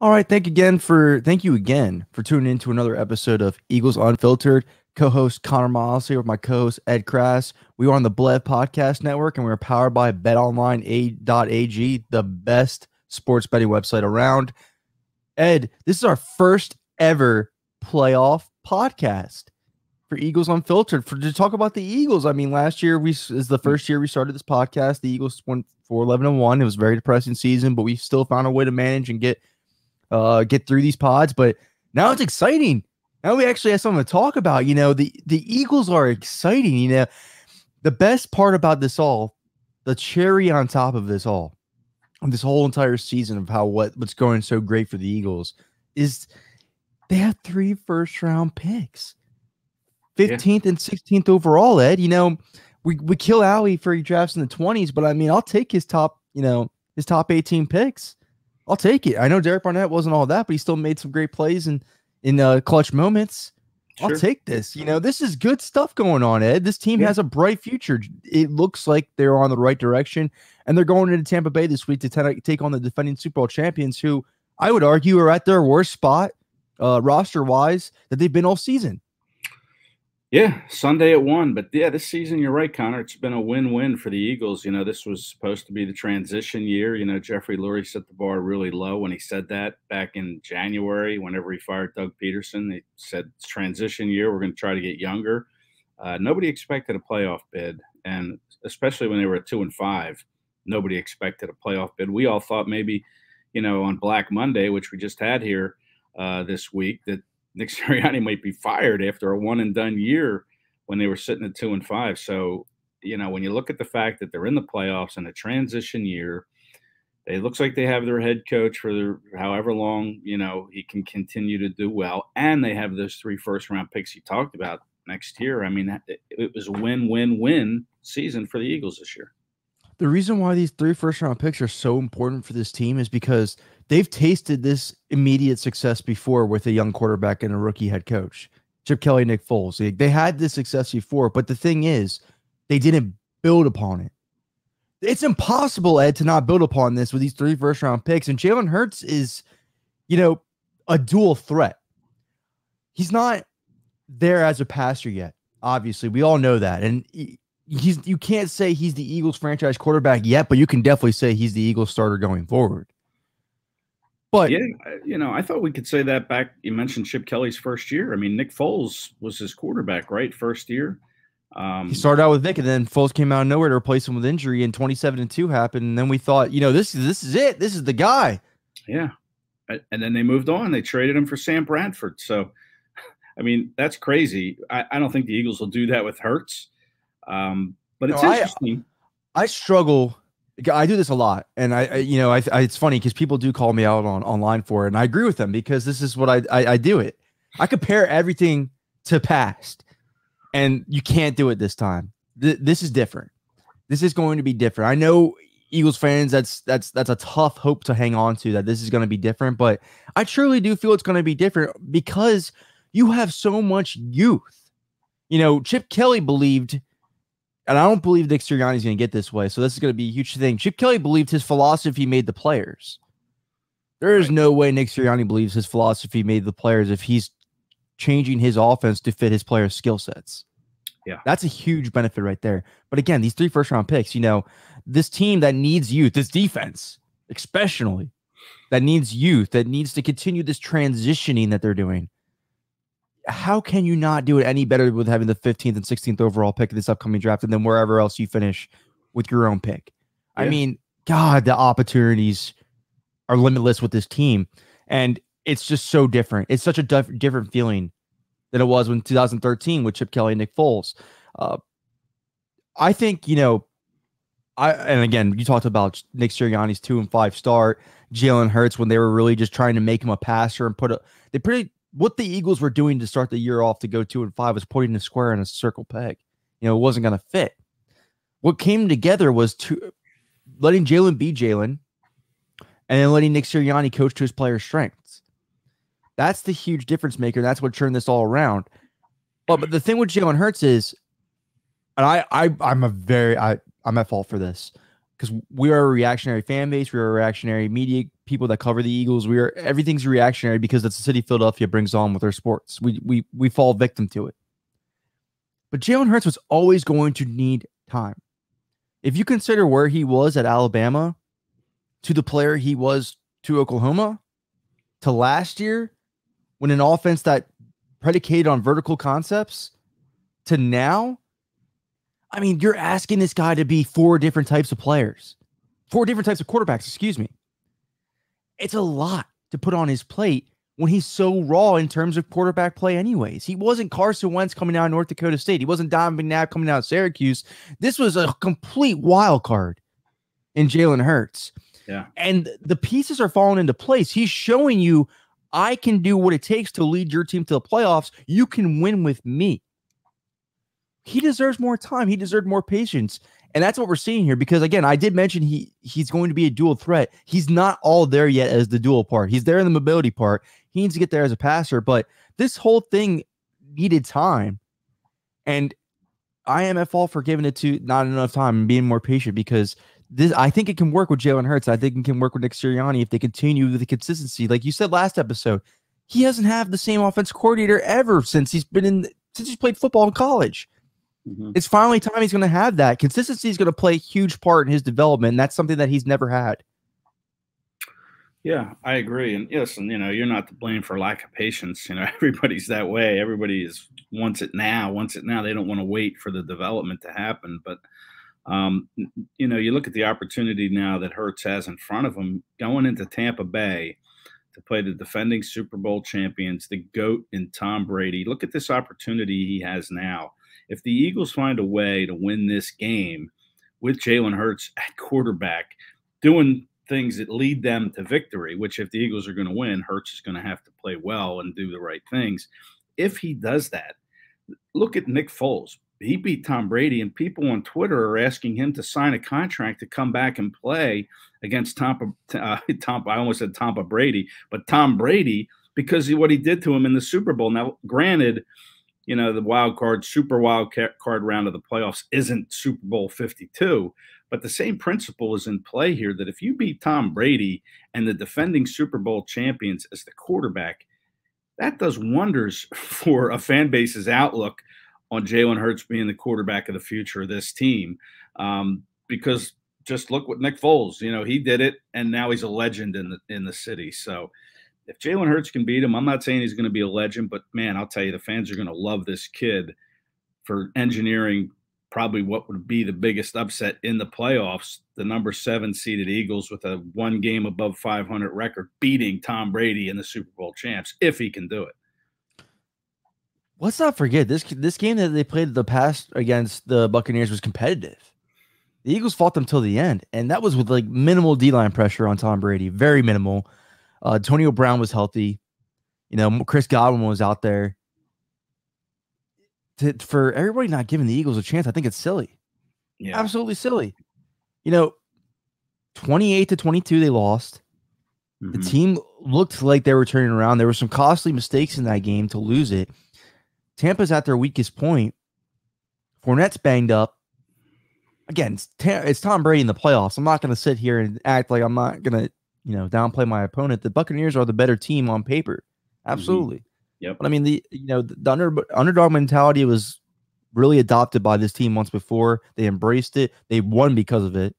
All right, thank you again for thank you again for tuning in to another episode of Eagles Unfiltered. Co-host Conor Myles here with my co-host Ed Kracz. We are on the Bleav Podcast Network and we're powered by BetOnline.ag, the best sports betting website around. Ed, this is our first ever playoff podcast for Eagles Unfiltered for to talk about the Eagles. I mean, last year we is the first year we started this podcast. The Eagles went for 11 and 1. It was a very depressing season, but we still found a way to manage and get uh get through these pods. But now it's exciting. Now we actually have something to talk about. You know, the the Eagles are exciting. You know, the best part about this all, the cherry on top of this all, this whole entire season of how what what's going so great for the Eagles is they have three first round picks. 15th yeah. and 16th overall, Ed. You know, we, we kill Howie for he drafts in the 20s, but I mean, I'll take his top, you know, his top 18 picks. I'll take it. I know Derek Barnett wasn't all that, but he still made some great plays and in uh, clutch moments. Sure. I'll take this. You know, this is good stuff going on, Ed. This team yeah. has a bright future. It looks like they're on the right direction, and they're going into Tampa Bay this week to t- take on the defending Super Bowl champions, who I would argue are at their worst spot uh, roster wise that they've been all season. Yeah, Sunday at one. But yeah, this season, you're right, Conor. It's been a win-win for the Eagles. You know, this was supposed to be the transition year. You know, Jeffrey Lurie set the bar really low when he said that back in January. Whenever he fired Doug Pederson. he said it's transition year. We're going to try to get younger. Uh, nobody expected a playoff bid, and especially when they were at two and five, nobody expected a playoff bid. We all thought maybe, you know, on Black Monday, which we just had here uh, this week, that Nick Sirianni might be fired after a one and done year when they were sitting at two and five. So, you know, when you look at the fact that they're in the playoffs in a transition year, it looks like they have their head coach for their, however long, you know, he can continue to do well. And they have those three first round picks you talked about next year. I mean, it was a win, win, win season for the Eagles this year. The reason why these three first round picks are so important for this team is because – they've tasted this immediate success before with a young quarterback and a rookie head coach. Chip Kelly, Nick Foles. They, they had this success before, but the thing is, they didn't build upon it. It's impossible, Ed, to not build upon this with these three first round picks. And Jalen Hurts is, you know, a dual threat. He's not there as a passer yet. Obviously, we all know that. And he's you can't say he's the Eagles franchise quarterback yet, but you can definitely say he's the Eagles starter going forward. But yeah, you know, I thought we could say that back. You mentioned Chip Kelly's first year. I mean, Nick Foles was his quarterback, right? First year. Um, he started out with Nick, and then Foles came out of nowhere to replace him with injury, and 27 and two happened. And then we thought, you know, this this is it. This is the guy. Yeah, and then they moved on. They traded him for Sam Bradford. So, I mean, that's crazy. I, I don't think the Eagles will do that with Hurts. Um, but it's no, interesting. I, I struggle I do this a lot, and I, I you know, I, I it's funny because people do call me out on online for it, and I agree with them because this is what I, I, I do it. I compare everything to past, and you can't do it this time. Th- this is different. This is going to be different. I know Eagles fans, that's that's that's a tough hope to hang on to that this is going to be different, but I truly do feel it's going to be different because you have so much youth. You know, Chip Kelly believed and I don't believe Nick Sirianni is going to get this way. So this is going to be a huge thing. Chip Kelly believed his philosophy made the players. There is no way Nick Sirianni believes his philosophy made the players if he's changing his offense to fit his players' skill sets. Yeah. That's a huge benefit right there. But again, these three first round picks, you know, this team that needs youth, this defense, especially that needs youth, that needs to continue this transitioning that they're doing how can you not do it any better with having the 15th and 16th overall pick of this upcoming draft and then wherever else you finish with your own pick? Yeah. I mean, God, the opportunities are limitless with this team. And it's just so different. It's such a diff- different feeling than it was when 2013 with Chip Kelly and Nick Foles. Uh, I think, you know, I and again, you talked about Nick Sirianni's two and five start, Jalen Hurts when they were really just trying to make him a passer and put a they pretty what the Eagles were doing to start the year off to go two and five was putting a square in a circle peg. You know, it wasn't going to fit. What came together was to letting Jalen be Jalen and then letting Nick Sirianni coach to his players' strengths. That's the huge difference maker. That's what turned this all around. But, but the thing with Jalen Hurts is, and I, I I'm a very I I'm at fault for this. Because we are a reactionary fan base. We are a reactionary media people that cover the Eagles. We are everything's reactionary because that's the city Philadelphia brings on with their sports. We we we fall victim to it. But Jalen Hurts was always going to need time. If you consider where he was at Alabama to the player he was to Oklahoma to last year, when an offense that predicated on vertical concepts to now, I mean, you're asking this guy to be four different types of players, four different types of quarterbacks, excuse me. It's a lot to put on his plate when he's so raw in terms of quarterback play, anyways. He wasn't Carson Wentz coming out of North Dakota State. He wasn't Don McNabb coming out of Syracuse. This was a complete wild card in Jalen Hurts. Yeah. And the pieces are falling into place. He's showing you I can do what it takes to lead your team to the playoffs. You can win with me. He deserves more time. He deserves more patience. And that's what we're seeing here. Because again, I did mention he he's going to be a dual threat. He's not all there yet as the dual part. He's there in the mobility part. He needs to get there as a passer. But this whole thing needed time. And I am at fault for giving it to not enough time and being more patient because this I think it can work with Jalen Hurts. I think it can work with Nick Sirianni if they continue with the consistency. Like you said last episode, he hasn't had the same offense coordinator ever since he's been in since he's played football in college. Mm-hmm. It's finally time he's going to have that. Consistency is going to play a huge part in his development. And that's something that he's never had. Yeah, I agree. And yes, and you know, you're not to blame for lack of patience. You know, everybody's that way. Everybody is wants it now, wants it now. They don't want to wait for the development to happen. But um, you know, you look at the opportunity now that Hurts has in front of him going into Tampa Bay to play the defending Super Bowl champions, the GOAT and Tom Brady. Look at this opportunity he has now if the Eagles find a way to win this game with Jalen Hurts at quarterback, doing things that lead them to victory, which if the Eagles are going to win, Hurts is going to have to play well and do the right things. If he does that, look at Nick Foles. He beat Tom Brady, and people on Twitter are asking him to sign a contract to come back and play against Tampa. Uh, Tampa I almost said Tampa Brady, but Tom Brady because of what he did to him in the Super Bowl. Now, granted, you know, the wild card, super wild card round of the playoffs isn't Super Bowl 52. But the same principle is in play here that if you beat Tom Brady and the defending Super Bowl champions as the quarterback, that does wonders for a fan base's outlook on Jalen Hurts being the quarterback of the future of this team. Um, because just look what Nick Foles, you know, he did it, and now he's a legend in the in the city. So if Jalen Hurts can beat him, I'm not saying he's going to be a legend, but man, I'll tell you, the fans are going to love this kid for engineering probably what would be the biggest upset in the playoffs. The number seven seeded Eagles with a one game above 500 record beating Tom Brady and the Super Bowl champs if he can do it. Let's not forget this this game that they played the past against the Buccaneers was competitive. The Eagles fought them till the end, and that was with like minimal D line pressure on Tom Brady, very minimal. Uh, Antonio Brown was healthy. You know, Chris Godwin was out there. To, for everybody not giving the Eagles a chance, I think it's silly. Yeah. Absolutely silly. You know, 28 to 22, they lost. Mm-hmm. The team looked like they were turning around. There were some costly mistakes in that game to lose it. Tampa's at their weakest point. Fournette's banged up. Again, it's, it's Tom Brady in the playoffs. I'm not going to sit here and act like I'm not going to you know, downplay my opponent. The Buccaneers are the better team on paper. Mm-hmm. Absolutely. Mm-hmm. Yep. But I mean, the you know the under, underdog mentality was really adopted by this team once before. They embraced it. They won because of it.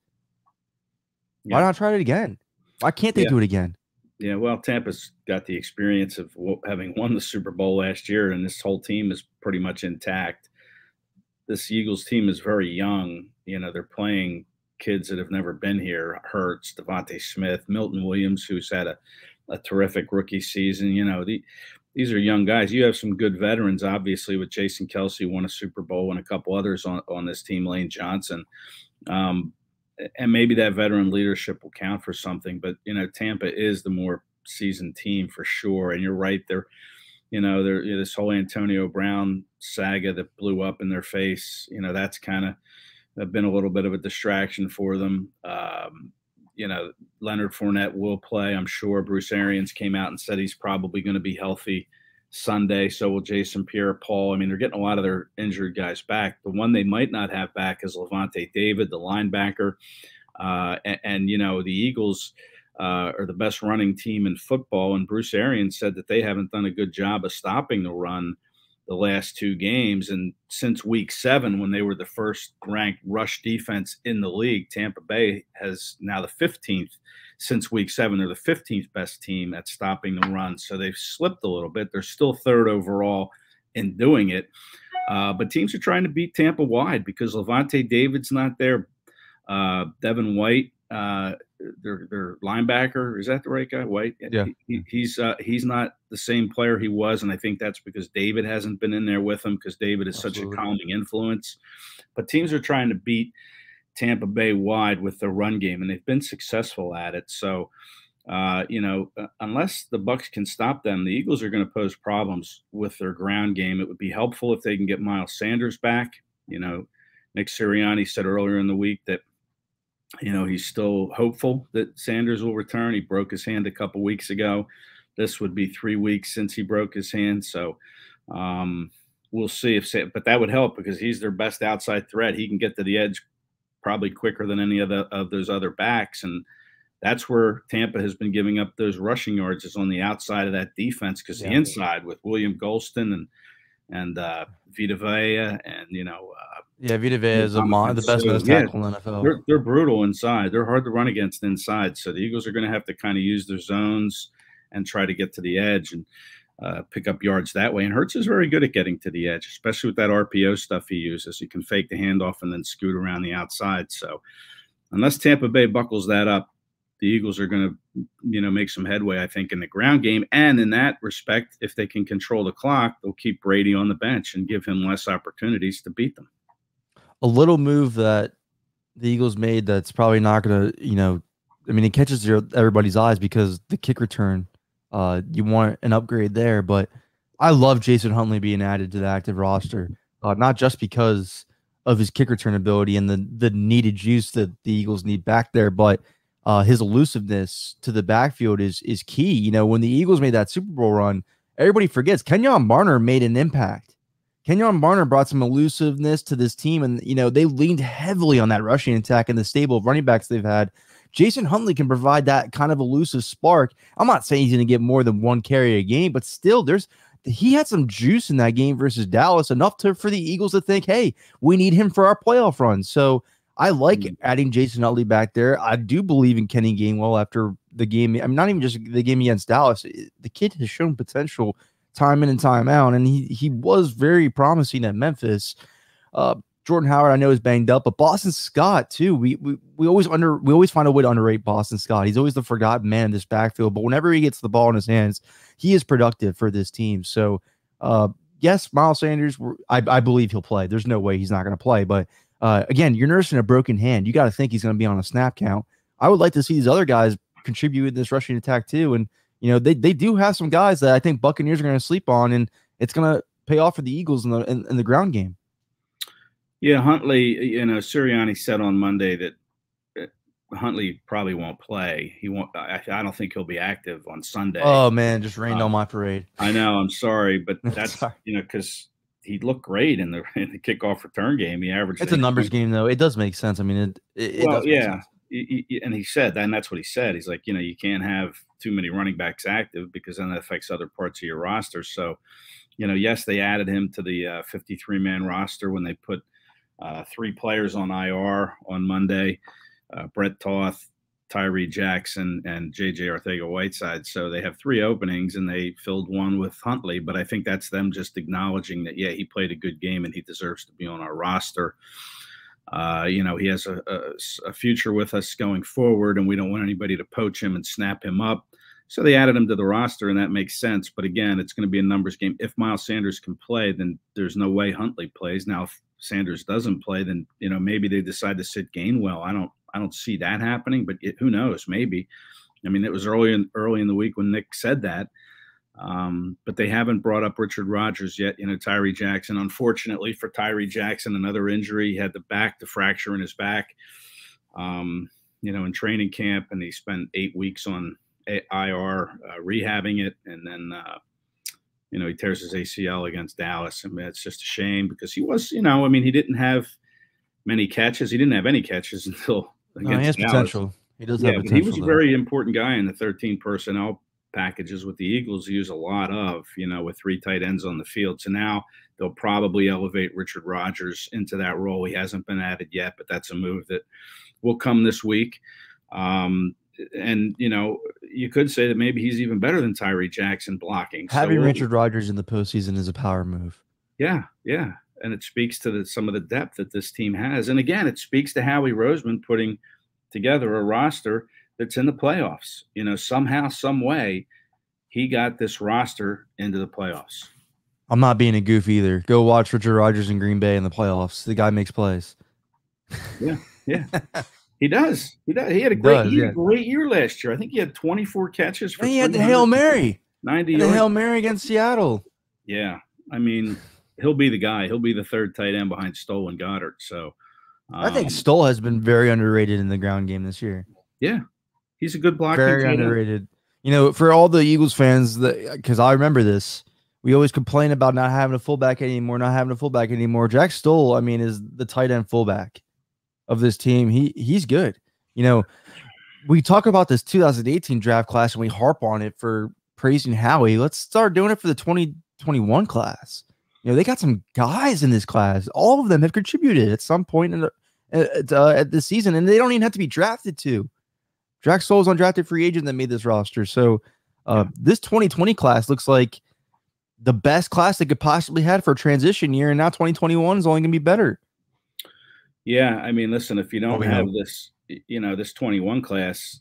Why not try it again? Why can't they yeah. do it again? Yeah, well, Tampa's got the experience of having won the Super Bowl last year, and this whole team is pretty much intact. This Eagles team is very young. You know, they're playing kids that have never been here Hurts, DeVonta Smith, Milton Williams, who's had a, a terrific rookie season. You know, the, these are young guys. You have some good veterans, obviously, with Jason Kelce, won a Super Bowl, and a couple others on, on this team, Lane Johnson. Um, and maybe that veteran leadership will count for something. But, you know, Tampa is the more seasoned team for sure. And you're right. They're, you know, they're, you know, this whole Antonio Brown saga that blew up in their face, you know, that's kind of – have been a little bit of a distraction for them. Um, you know, Leonard Fournette will play. I'm sure Bruce Arians came out and said he's probably going to be healthy Sunday. So will Jason Pierre-Paul. I mean, they're getting a lot of their injured guys back. The one they might not have back is Lavonte David, the linebacker. Uh, and, and, you know, the Eagles uh, are the best running team in football. And Bruce Arians said that they haven't done a good job of stopping the run the last two games. And since week seven, when they were the first ranked rush defense in the league, Tampa Bay has now the 15th since week seven. They're the 15th best team at stopping the run. So they've slipped a little bit. They're still third overall in doing it. Uh, but teams are trying to beat Tampa wide because Lavonte David's not there. Uh, Devin White, uh, their their linebacker, is that the right guy? White. Yeah. He, he's uh, he's not the same player he was, and I think that's because David hasn't been in there with him because David is Absolutely. such a calming influence. But teams are trying to beat Tampa Bay wide with their run game, and they've been successful at it. So. Uh, you know, unless the Bucks can stop them, the Eagles are going to pose problems with their ground game. It would be helpful if they can get Miles Sanders back. You know, Nick Sirianni said earlier in the week that you know he's still hopeful that Sanders will return. He broke his hand a couple weeks ago. This would be three weeks since he broke his hand, so um, we'll see if. But that would help because he's their best outside threat. He can get to the edge probably quicker than any of the of those other backs and that's where Tampa has been giving up those rushing yards is on the outside of that defense because yeah. the inside with William Gholston and and uh, Vita Vea and you know uh, yeah Vita Vea is a mon- the best so, nose tackle yeah, in the NFL. They're, they're brutal inside. They're hard to run against inside. So the Eagles are going to have to kind of use their zones and try to get to the edge and uh, pick up yards that way. And Hurts is very good at getting to the edge, especially with that RPO stuff he uses. He can fake the handoff and then scoot around the outside. So unless Tampa Bay buckles that up, the Eagles are going to, you know, make some headway, I think, in the ground game. And in that respect, if they can control the clock, they'll keep Brady on the bench and give him less opportunities to beat them. A little move that the Eagles made that's probably not going to, you know, I mean, it catches your, everybody's eyes because the kick return, uh, you want an upgrade there. But I love Jason Huntley being added to the active roster, uh, not just because of his kick return ability and the the needed juice that the Eagles need back there, but – uh, his elusiveness to the backfield is is key. You know, when the Eagles made that Super Bowl run, everybody forgets Kenjon Barner made an impact. Kenjon Barner brought some elusiveness to this team, and you know they leaned heavily on that rushing attack and the stable of running backs they've had. Jason Huntley can provide that kind of elusive spark. I'm not saying he's going to get more than one carry a game, but still, there's he had some juice in that game versus Dallas, enough to for the Eagles to think, hey, we need him for our playoff run. So I like mm. adding Jason Huntley back there. I do believe in Kenny Gainwell after the game. I'm not even just the game against Dallas. The kid has shown potential time in and time out, and he he was very promising at Memphis. Uh, Jordan Howard, I know, is banged up, but Boston Scott too. We, we we always under we always find a way to underrate Boston Scott. He's always the forgotten man in this backfield, but whenever he gets the ball in his hands, he is productive for this team. So, uh, yes, Miles Sanders, I, I believe he'll play. There's no way he's not going to play, but uh, again, you're nursing a broken hand. You got to think he's going to be on a snap count. I would like to see these other guys contribute in this rushing attack too. And you know, they they do have some guys that I think Buccaneers are going to sleep on, and it's going to pay off for the Eagles in the in, in, the ground game. Yeah, Huntley. You know, Sirianni said on Monday that Huntley probably won't play. He won't. I, I, don't think he'll be active on Sunday. Oh man, just rained uh, on my parade. I know. I'm sorry, but that's you know because he looked great in the in the kickoff return game. He averaged. It's a numbers game, though. It does make sense. I mean, it. it well, yeah, and he said and that's what he said. He's like, you know, you can't have too many running backs active because then that affects other parts of your roster. So, you know, yes, they added him to the uh, 53 man roster when they put uh, three players on IR on Monday. Uh, Brett Toth, Tyree Jackson and JJ Arcega Whiteside. So they have three openings and they filled one with Huntley. But I think that's them just acknowledging that, yeah, he played a good game and he deserves to be on our roster. Uh, you know, he has a, a, a, future with us going forward and we don't want anybody to poach him and snap him up. So they added him to the roster and that makes sense. But again, it's going to be a numbers game. If Miles Sanders can play, then there's no way Huntley plays. Now, if Sanders doesn't play, then, you know, maybe they decide to sit Gainwell. I don't, I don't see that happening, but it, who knows? Maybe. I mean, it was early in early in the week when Nick said that, um, but they haven't brought up Richard Rodgers yet. You know, Tyree Jackson. Unfortunately for Tyree Jackson, another injury. He had the back, the fracture in his back. Um, you know, in training camp, and he spent eight weeks on IR uh, rehabbing it, and then. Uh, you know, he tears his ACL against Dallas. I mean, it's just a shame because he was, you know, I mean, he didn't have many catches. He didn't have any catches until No, he has Dallas. potential. He does Yeah, have potential. he was a very important guy in the 13 personnel packages with the Eagles use a lot of, you know, with three tight ends on the field. So now they'll probably elevate Richard Rodgers into that role. He hasn't been added yet, but that's a move that will come this week. Um, and you know, you could say that maybe he's even better than Tyree Jackson blocking. So Having we'll- Richard Rodgers in the postseason is a power move. yeah, yeah, and it speaks to the, some of the depth that this team has. And again, it speaks to Howie Roseman putting together a roster that's in the playoffs. You know, somehow, some way, he got this roster into the playoffs. I'm not being a goof either. Go watch Richard Rodgers in Green Bay in the playoffs. The guy makes plays. Yeah, yeah. He does. He does. He had a great does, year, yeah. great year last year. I think he had 24 catches for And he had the Hail Mary. 90 And the. Hail Mary against Seattle. Yeah, I mean, he'll be the guy. He'll be the third tight end behind Stoll and Goedert. So I think um, Stoll has been very underrated in the ground game this year. He's a good blocking. Very underrated. You know, for all the Eagles fans, that because I remember this, we always complain about not having a fullback anymore, not having a fullback anymore. Jack Stoll, I mean, is the tight end fullback of this team. He he's good. You know, we talk about this 2018 draft class and we harp on it for praising Howie. Let's start doing it for the 2021 class. You know, they got some guys in this class. All of them have contributed at some point in the, at, uh, at the season, and they don't even have to be drafted to. Jack Stoll's undrafted free agent that made this roster. So uh, this 2020 class looks like the best class they could possibly had for a transition year, and now 2021 is only going to be better. Yeah, I mean, listen, if you don't we have hope. this, you know, this 21 class,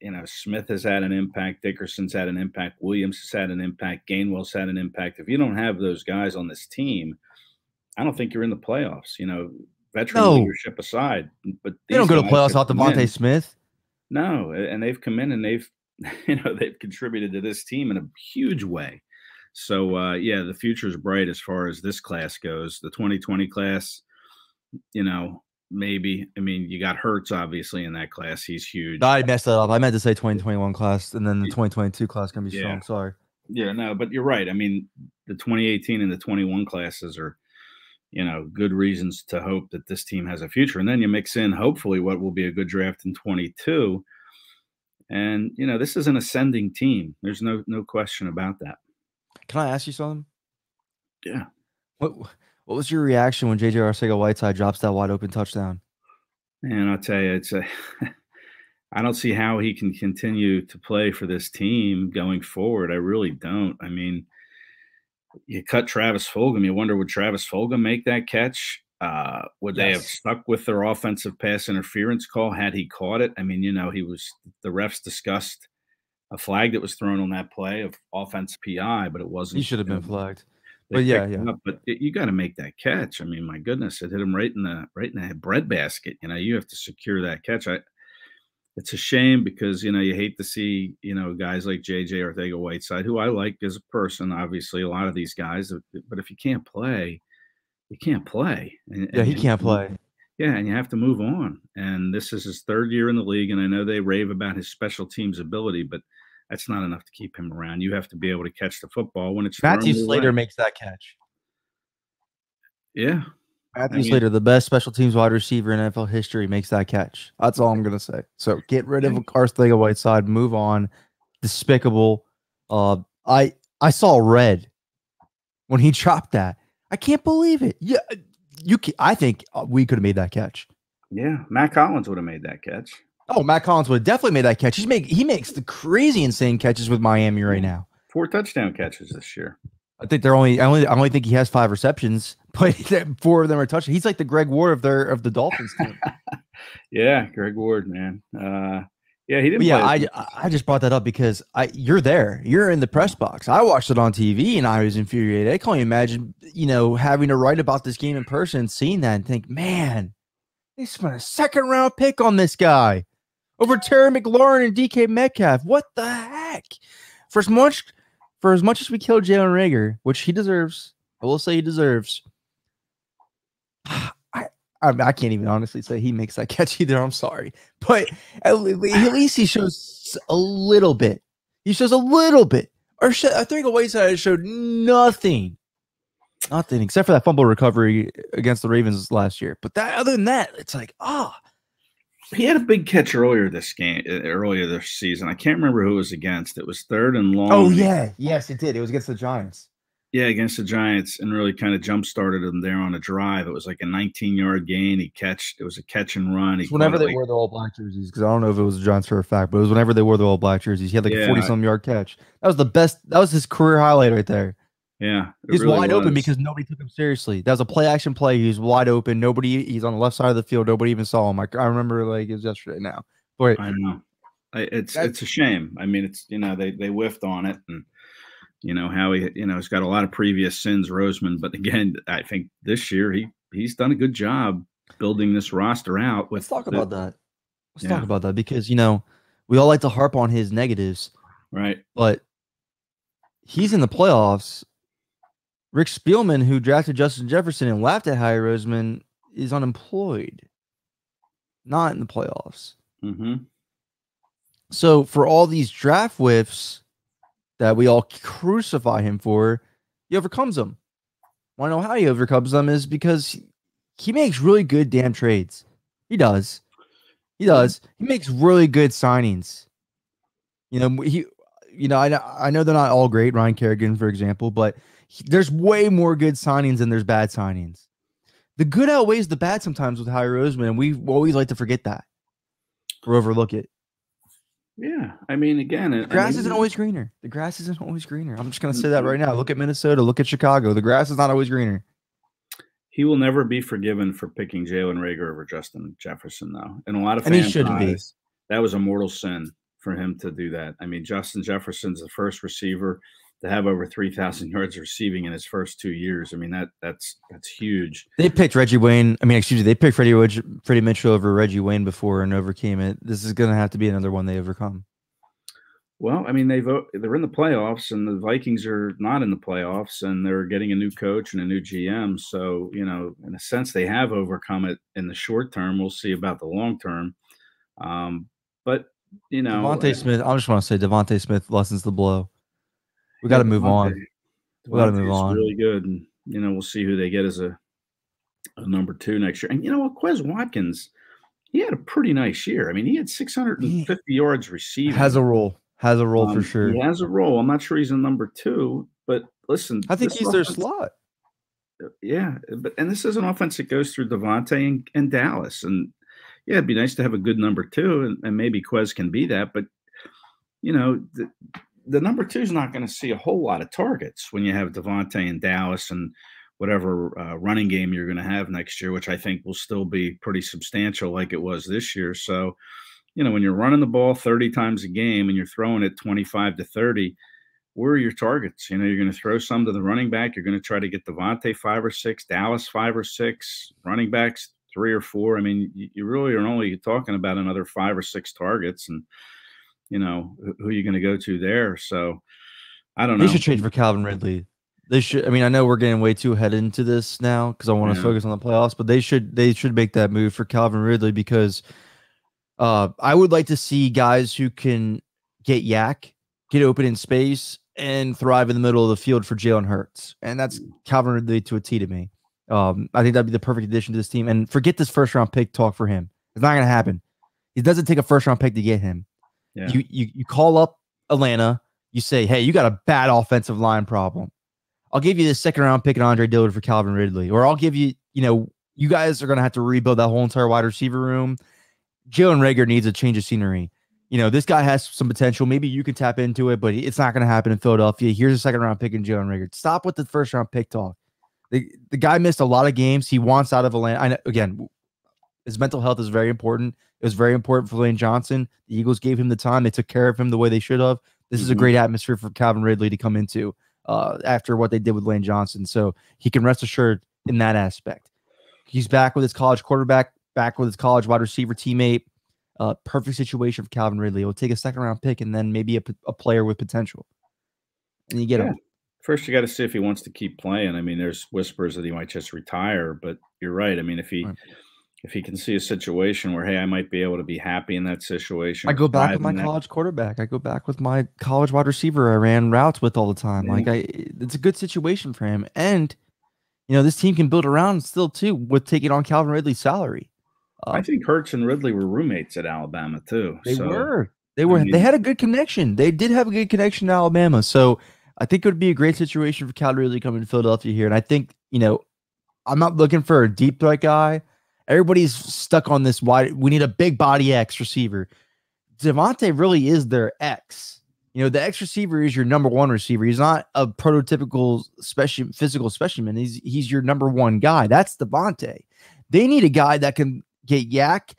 you know, Smith has had an impact, Dickerson's had an impact, Williams has had an impact, Gainwell's had an impact. If you don't have those guys on this team, I don't think you're in the playoffs. You know, veteran No. leadership aside, but They don't go to playoffs without DeVonta Smith. No, and they've come in and they've, you know, they've contributed to this team in a huge way. So uh, yeah, the future is bright as far as this class goes. The 2020 class, you know, maybe. I mean, you got Hurts obviously in that class. He's huge. I messed that up. I meant to say 2021 class, and then the 2022 class can be Yeah. strong. Sorry. Yeah, no, but you're right. I mean, the 2018 and the 21 classes are, you know, good reasons to hope that this team has a future. And then you mix in hopefully what will be a good draft in 22. And you know, this is an ascending team. There's no no question about that. Can I ask you something? Yeah. What What was your reaction when JJ Arcega Whiteside drops that wide open touchdown? And I'll tell you, it's a. I don't see how he can continue to play for this team going forward. I really don't. I mean, you cut Travis Fulgham. You wonder would Travis Fulgham make that catch? Uh, would they have stuck with their offensive pass interference call had he caught it? I mean, you know, he was the refs discussed a flag that was thrown on that play of offense PI, but it wasn't. He should have you been know, flagged. But yeah, yeah. up, but y- you got to make that catch. I mean, my goodness, it hit him right in the right in the bread basket. You know, you have to secure that catch. I, it's a shame because you know you hate to see you know guys like JJ Arcega Whiteside, who I like as a person. Obviously, a lot of these guys, uh, but if you can't play, you can't play. And, Yeah, he you- can't play. Yeah, and you have to move on. And this is his third year in the league, and I know they rave about his special teams ability, but that's not enough to keep him around. You have to be able to catch the football when it's Matthew Slater way. makes that catch. Yeah, Matthew mean- Slater, the best special teams wide receiver in NFL history, makes that catch. That's all I'm gonna say. So get rid of Arcega Whiteside, move on. Despicable. Uh, I I saw red when he dropped that. I can't believe it. Yeah, you. Can, I think uh, we could have made that catch. Yeah, Mack Hollins would have made that catch. Oh, Mack Hollins would have definitely made that catch. He's make he makes the crazy insane catches with Miami right now. Four touchdown catches this year. I think they're only I only I only think he has five receptions, but four of them are touchdowns. He's like the Greg Ward of their of the Dolphins team. Yeah, Greg Ward, man. Uh, yeah, he didn't. Yeah, I I just brought that up because I you're there. You're in the press box. I watched it on TV and I was infuriated. I can't even imagine, you know, having to write about this game in person, seeing that and think, man, they spent a second round pick on this guy over Terry McLaurin and DK Metcalf. What the heck? For as much for as much as we killed Jalen Reagor, which he deserves, I will say he deserves. I, I can't even honestly say he makes that catch either. I'm sorry, but at, least he shows a little bit. He shows a little bit. Or sh- I think a Whiteside showed nothing, nothing except for that fumble recovery against the Ravens last year. But that other than that, it's like ah, he had a big catch earlier this game, earlier this season. I can't remember who it was against. It was third and oh, long. Oh yeah, yes, it did. It was against the Giants. Yeah, against the Giants, and really kind of jump started them there on a drive. It was like a 19 yard gain. He catched. It was a catch and run. He whenever they like, wore the all black jerseys, because I don't know if it was the Giants for a fact, but it was whenever they wore the all black jerseys. He had like yeah, a 40 some yard catch. That was the best. That was his career highlight right there. Yeah, he's really wide was. open because nobody took him seriously. That was a play action play. He's wide open. Nobody. He's on the left side of the field. Nobody even saw him. I, I remember like it was yesterday. Now, Boy, I know. It's it's a shame. I mean, it's you know they they whiffed on it and you know how he you know he's got a lot of previous sins roseman but again i think this year he he's done a good job building this roster out with let's talk the, about that let's yeah. talk about that because you know we all like to harp on his negatives right but he's in the playoffs rick spielman who drafted justin jefferson and laughed at Howie roseman is unemployed not in the playoffs mm-hmm. so for all these draft whiffs that we all crucify him for, he overcomes them. Want to know how he overcomes them is because he makes really good damn trades. He does. He does. He makes really good signings. You know, he, you know, I, know I know they're not all great. Ryan Kerrigan, for example, but there's way more good signings than there's bad signings. The good outweighs the bad sometimes with Howie Roseman, and we always like to forget that or overlook it. Yeah, I mean, again, the grass I mean, isn't always greener. The grass isn't always greener. I'm just gonna say that mm-hmm. right now. Look at Minnesota. Look at Chicago. The grass is not always greener. He will never be forgiven for picking Jalen Reagor over Justin Jefferson, though. And a lot of and he shouldn't be. That was a mortal sin for him to do that. I mean, Justin Jefferson's the first receiver to have over 3,000 yards receiving in his first two years. I mean, that that's that's huge. They picked Reggie Wayne. I mean, excuse me, they picked Freddie, Freddie Mitchell over Reggie Wayne before and overcame it. This is going to have to be another one they overcome. Well, I mean, they've they're in the playoffs, and the Vikings are not in the playoffs, and they're getting a new coach and a new GM. So, you know, in a sense, they have overcome it in the short term. We'll see about the long term. Um, but you know, DeVonta Smith. I just want to say DeVonta Smith lessens the blow. We got to move on. We got to move on. Really good, and you know we'll see who they get as a, a number two next year. And you know what, Quez Watkins, he had a pretty nice year. I mean, he had 650 he yards receiving. Has a role. Has a role um, for sure. He has a role. I'm not sure he's a number two, but listen, I think he's offense, their slot. Yeah, but and this is an offense that goes through DeVonta and, and Dallas, and yeah, it'd be nice to have a good number two, and, and maybe Quez can be that. But you know, the, the number two is not going to see a whole lot of targets when you have DeVonta and Dallas and whatever uh, running game you're going to have next year, which I think will still be pretty substantial, like it was this year. So, you know, when you're running the ball 30 times a game and you're throwing it 25 to 30, where are your targets? You know, you're going to throw some to the running back. You're going to try to get DeVonta five or six, Dallas five or six, running backs three or four. I mean, you really are only talking about another five or six targets, and you know, who are you going to go to there? So I don't know. They should trade for Calvin Ridley. They should. I mean, I know we're getting way too ahead into this now because I want to yeah. focus on the playoffs, but they should they should make that move for Calvin Ridley because uh, I would like to see guys who can get YAC, get open in space, and thrive in the middle of the field for Jalen Hurts, and that's Calvin Ridley to a T to me. Um, I think that'd be the perfect addition to this team. And forget this first round pick talk for him. It's not going to happen. It doesn't take a first round pick to get him. You, you you call up Atlanta, you say, hey, you got a bad offensive line problem. I'll give you the second round pick and Andre Dillard for Calvin Ridley, or I'll give you, you know, you guys are gonna have to rebuild that whole entire wide receiver room. Jalen Reagor needs a change of scenery. You know, this guy has some potential. Maybe you can tap into it, but it's not going to happen in Philadelphia. Here's a second round pick in Jalen Reagor. Stop with the first round pick talk. The, the guy missed a lot of games. He wants out of Atlanta. I know, again, his mental health is very important. It was very important for Lane Johnson. The Eagles gave him the time. They took care of him the way they should have. This mm-hmm. is a mm-hmm. great atmosphere for Calvin Ridley to come into uh, after what they did with Lane Johnson. So he can rest assured in that aspect. He's back with his college quarterback, back with his college wide receiver teammate. Uh, perfect situation for Calvin Ridley. He'll take a second round pick and then maybe a, a player with potential. And you get yeah. him. First, you got to see if he wants to keep playing. I mean, there's whispers that he might just retire, but you're right. I mean, if he right if he can see a situation where hey i might be able to be happy in that situation i go back with my college quarterback i go back with my college wide receiver i ran routes with all the time like i it's a good situation for him and you know this team can build around still too with taking on calvin ridley's salary Uh, I think Hurts and Ridley were roommates at Alabama too. They so, were. They were. I mean, they had a good connection. They did have a good connection to Alabama. So I think it would be a great situation for Cal Ridley coming to Philadelphia here. And I think you know, I'm not looking for a deep threat guy. Everybody's stuck on this wide. We need a big body X receiver. DeVonta really is their X. You know, the X receiver is your number one receiver. He's not a prototypical special physical specimen. He's he's your number one guy. That's DeVonta. They need a guy that can get YAC,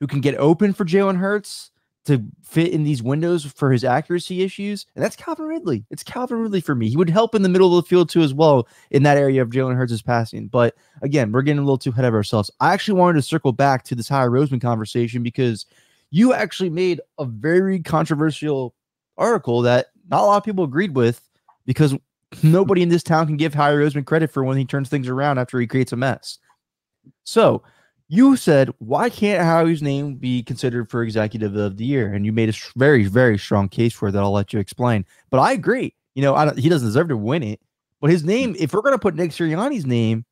who can get open for Jalen Hurts to fit in these windows for his accuracy issues. And that's Calvin Ridley. It's Calvin Ridley for me. He would help in the middle of the field too, as well, in that area of Jalen Hurts' passing. But again, we're getting a little too ahead of ourselves. I actually wanted to circle back to this Howie Roseman conversation because you actually made a very controversial article that not a lot of people agreed with because nobody in this town can give Howie Roseman credit for when he turns things around after he creates a mess. So you said, why can't Howie's name be considered for executive of the year? And you made a very, very strong case for that I'll let you explain. But I agree. You know, he doesn't deserve to win it. But his name, if we're going to put Nick Sirianni's name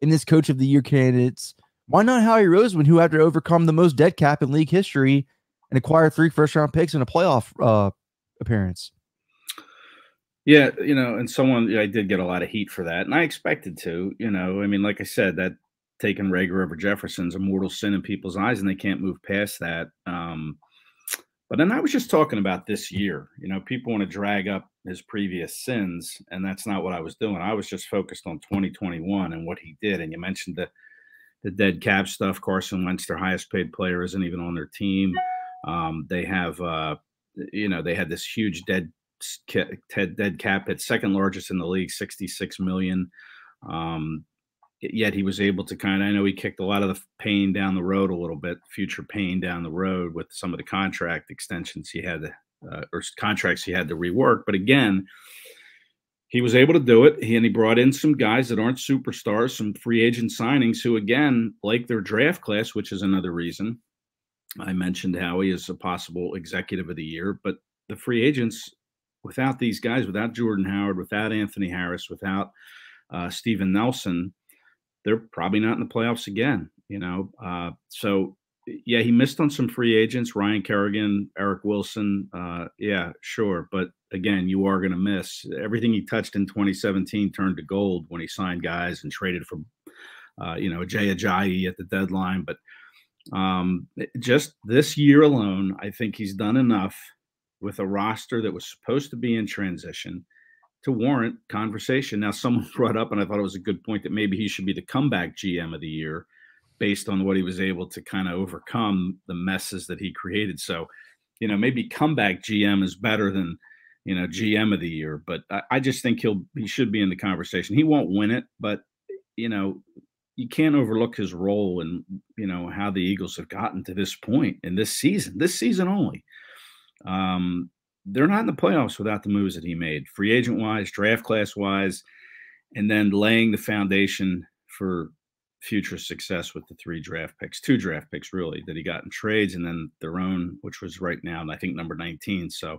in this coach of the year candidates, why not Howie Roseman, who had to overcome the most dead cap in league history and acquire three first round picks in a playoff uh, appearance? Yeah, you know, and someone I did get a lot of heat for that, and I expected to. You know, I mean, like I said, that taking Reagor over Jefferson's a mortal sin in people's eyes, and they can't move past that. Um, but then I was just talking about this year. You know, people want to drag up his previous sins, and that's not what I was doing. I was just focused on 2021 and what he did. And you mentioned the the dead cap stuff. Carson Wentz, their highest paid player, isn't even on their team. Um, they have, uh, you know, they had this huge dead dead cap at second largest in the league, 66 million. Um, yet he was able to kind of, I know he kicked a lot of the pain down the road a little bit, future pain down the road with some of the contract extensions he had uh, or contracts he had to rework. But again, he was able to do it. He, and he brought in some guys that aren't superstars, some free agent signings who, again, like their draft class, which is another reason I mentioned Howie is a possible executive of the year. But the free agents, without these guys, without Jordan Howard, without Anthony Harris, without uh, Steven Nelson, they're probably not in the playoffs again. You know, uh, so yeah, he missed on some free agents, Ryan Kerrigan, Eric Wilson. Uh, yeah, sure, but again, you are going to miss everything he touched in 2017 turned to gold when he signed guys and traded for, uh, you know, Jay Ajayi at the deadline. But um, just this year alone, I think he's done enough with a roster that was supposed to be in transition to warrant conversation. Now, someone brought up, and I thought it was a good point, that maybe he should be the comeback GM of the year based on what he was able to kind of overcome the messes that he created. So, you know, maybe comeback GM is better than, you know, GM of the year. But I, I just think he'll he should be in the conversation. He won't win it, but you know, you can't overlook his role and you know how the Eagles have gotten to this point in this season, this season only. Um, they're not in the playoffs without the moves that he made, free agent wise, draft class wise, and then laying the foundation for future success with the three draft picks, two draft picks really that he got in trades, and then their own, which was right now, I think number 19. So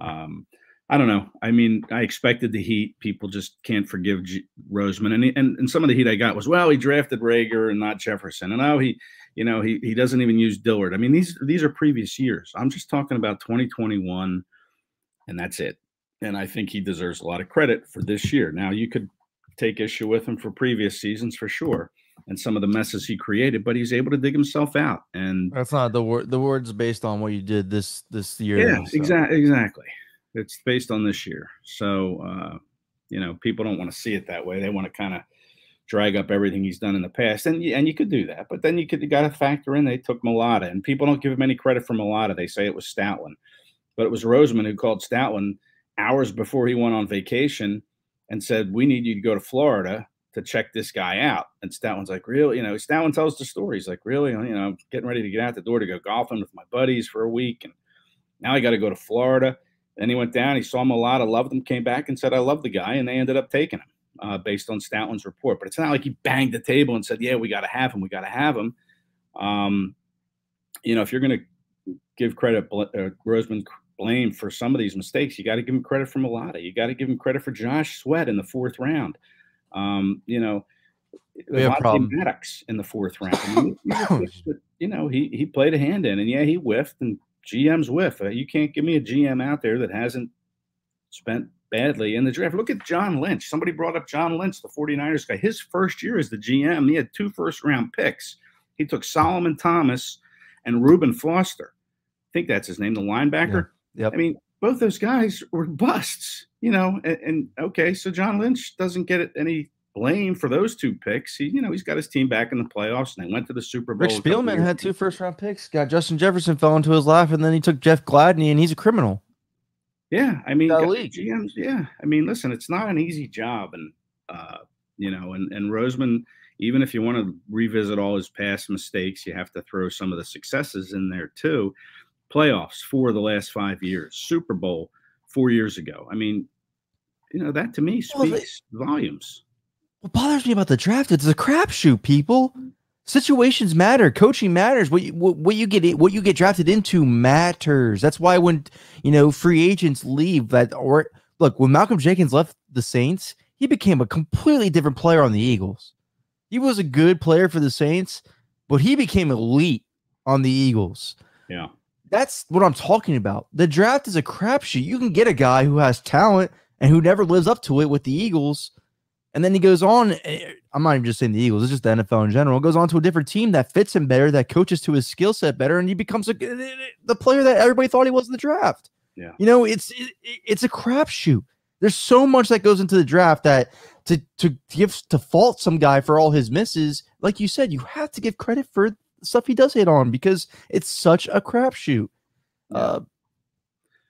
um, I don't know. I mean, I expected the heat. People just can't forgive G- Roseman, and, he, and and some of the heat I got was, well, he drafted Reagor and not Jefferson, and now he, you know, he he doesn't even use Dillard. I mean, these these are previous years. I'm just talking about 2021 and that's it. And I think he deserves a lot of credit for this year. Now, you could take issue with him for previous seasons for sure and some of the messes he created, but he's able to dig himself out. And that's not the word. The word's based on what you did this this year. Yeah, so. exactly. Exactly. It's based on this year. So, uh, you know, people don't want to see it that way. They want to kind of drag up everything he's done in the past, and and you could do that. But then you could you got to factor in they took Mailata, and people don't give him any credit for Mailata. They say it was Stoutland but it was Roseman who called Stoutland hours before he went on vacation and said, "We need you to go to Florida to check this guy out." And Stoutland's like, "Really?" You know, Stoutland tells the story. He's like, "Really? You know, I'm getting ready to get out the door to go golfing with my buddies for a week, and now I got to go to Florida." Then he went down. He saw him a lot. I loved him. Came back and said, "I love the guy," and they ended up taking him uh, based on Stoutland's report. But it's not like he banged the table and said, "Yeah, we got to have him. We got to have him." Um, you know, if you're going to give credit, uh, Roseman blame for some of these mistakes. You got to give him credit for Mailata. You got to give him credit for Josh Sweat in the fourth round. Um, you know, We have problem. Maddox in the fourth round. I mean, these are picks that, you know, he he played a hand in, and yeah, he whiffed, and GM's whiff. Uh, you can't give me a GM out there that hasn't spent badly in the draft. Look at John Lynch. Somebody brought up John Lynch, the 49ers guy. His first year as the GM, he had two first round picks. He took Solomon Thomas and Reuben Foster. I think that's his name, the linebacker. Yep. I mean, both those guys were busts, you know. And, and okay, so John Lynch doesn't get any blame for those two picks. He, you know, he's got his team back in the playoffs, and they went to the Super Bowl. Rick Spielman had two first round picks. Got Justin Jefferson fell into his lap, and then he took Jeff Gladney, and he's a criminal. Yeah, I mean, That got league. GMs. Yeah, I mean, listen, it's not an easy job, and uh, you know, and and Roseman, even if you want to revisit all his past mistakes, you have to throw some of the successes in there too. Playoffs for the last five years, Super Bowl four years ago. I mean, you know, that to me Well, speaks volumes. What bothers me about the draft? It's a crapshoot, people. Situations matter. Coaching matters. What you, what, what you get what you get drafted into matters. That's why when you know free agents leave, that or look when Malcolm Jenkins left the Saints, he became a completely different player on the Eagles. He was a good player for the Saints, but he became elite on the Eagles. Yeah, That's what I'm talking about. The draft is a crapshoot. You can get a guy who has talent and who never lives up to it with the Eagles, and then he goes on. eh, I'm not even just saying the Eagles; it's just the NFL in general. Goes on to a different team that fits him better, that coaches to his skill set better, and he becomes a, eh, the player that everybody thought he was in the draft. Yeah. you know, it's it, it's a crapshoot. There's so much that goes into the draft that to to give to fault some guy for all his misses, like you said, you have to give credit for stuff he does hit on because it's such a crapshoot. Yeah. Uh,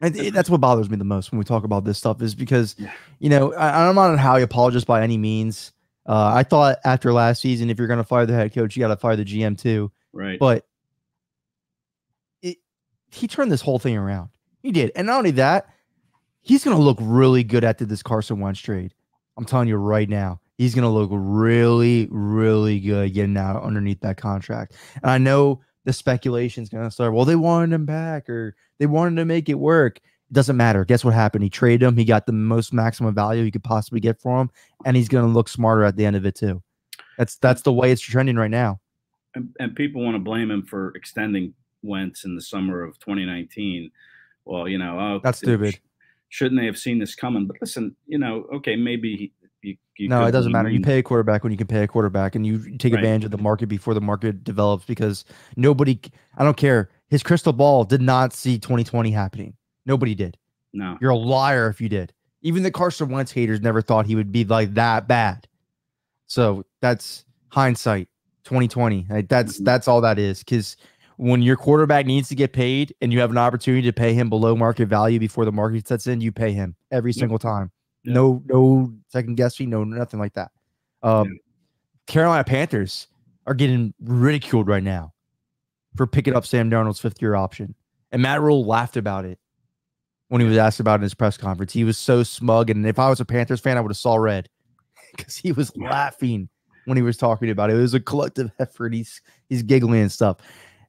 and it- that's what bothers me the most when we talk about this stuff is because, Yeah. you know, I, I'm not a Howie apologist by any means. Uh, I thought after last season, if you're going to fire the head coach, you got to fire the GM too. right. But it, he turned this whole thing around. He did, and not only that, he's going to look really good after this Carson Wentz trade. I'm telling you right now, he's going to look really, really good getting out underneath that contract. And I know the speculation is going to start. Well, they wanted him back, or they wanted to make it work. It doesn't matter. Guess what happened? He traded him. He got the most maximum value he could possibly get for him, and he's going to look smarter at the end of it too. That's that's the way it's trending right now. and, and people want to blame him for extending Wentz in the summer of 2019. Well, you know, oh, That's stupid. Shouldn't they have seen this coming? But listen, you know, okay, maybe you, you no, it doesn't matter. You pay a quarterback when you can pay a quarterback, and you take Right. advantage of the market before the market develops. Because nobody, I don't care. His crystal ball did not see 2020 happening. Nobody did. No, You're a liar if you did. Even the Carson Wentz haters never thought he would be like that bad. So that's hindsight, 2020. Like, that's Mhm. that's all that is. Because when your quarterback needs to get paid and you have an opportunity to pay him below market value before the market sets in, you pay him every single time. Yep. No, no second guessing, no nothing like that. Um, Yeah. Carolina Panthers are getting ridiculed right now for picking up Sam Darnold's fifth year option, and Matt Rhule laughed about it when he was asked about it in his press conference. He was so smug, and if I was a Panthers fan, I would have saw red because he was Yeah. laughing when he was talking about it. It was a collective effort. He's he's giggling and stuff.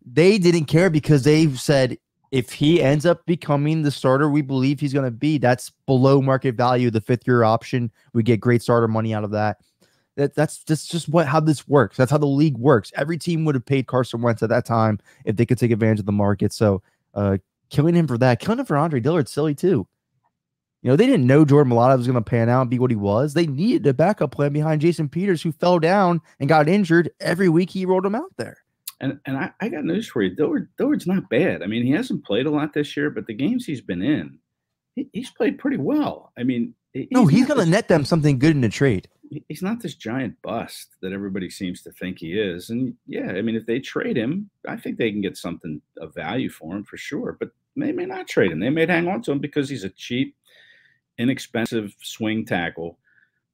They didn't care because they said if he ends up becoming the starter we believe he's going to be, that's below market value. The fifth year option, we get great starter money out of that. That that's just just what how this works. That's how the league works. Every team would have paid Carson Wentz at that time if they could take advantage of the market. So uh, killing him for that, killing him for Andre Dillard's silly too. You know, they didn't know Jordan Mailata was going to pan out and be what he was. They needed a backup plan behind Jason Peters, who fell down and got injured every week. He rolled him out there. And and I, I got news for you. Dillard Dillard's not bad. I mean, he hasn't played a lot this year, but the games he's been in, he, he's played pretty well. I mean, he- No, he's going to net them something good in a trade. he's not this giant bust that everybody seems to think he is. And yeah, I mean, if they trade him, I think they can get something of value for him for sure. But they may not trade him. They may hang on to him because he's a cheap, inexpensive swing tackle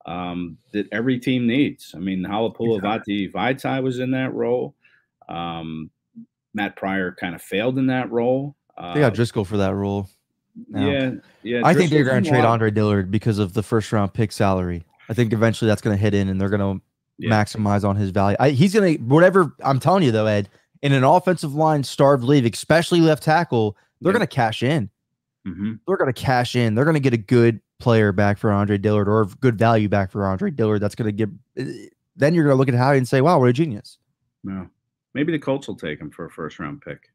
um, that every team needs. I mean, Halapoulivaati Vaitai was in that role. Um, Matt Pryor kind of failed in that role. Uh, They got Driscoll for that role. now. yeah, yeah. I think they're going to trade Andre Dillard because of the first round pick salary. I think eventually that's going to hit in and they're going to Yeah. maximize on his value. I, he's going to, whatever I'm telling you though, Ed, in an offensive line starved league, especially left tackle, they're Yeah. going to cash in. Mhm. They're going to cash in. They're going to get a good player back for Andre Dillard or good value back for Andre Dillard. That's going to get, then you're gonna look at Howie and say, "Wow, what a genius." No, maybe the Colts will take him for a first round pick.